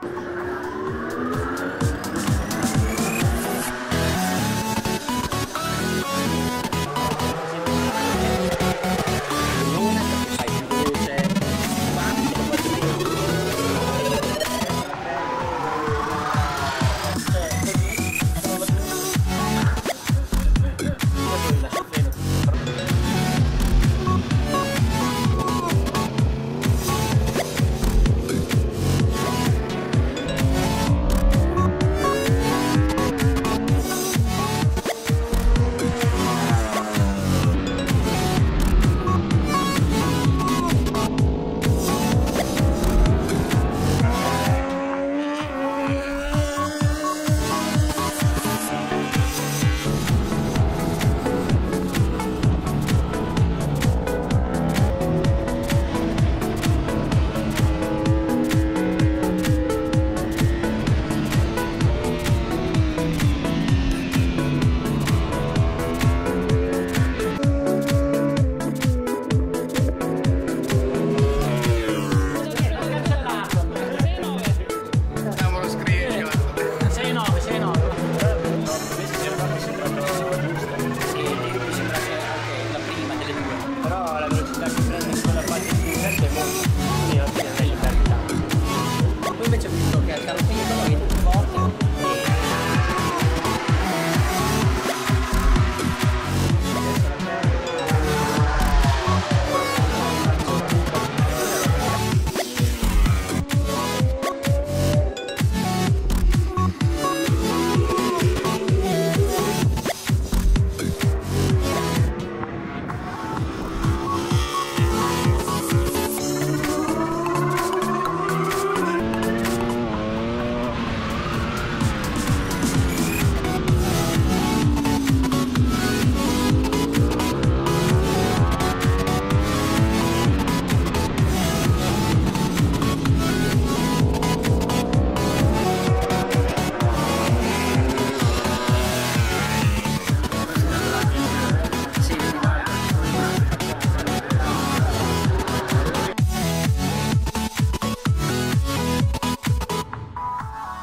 you Okay, que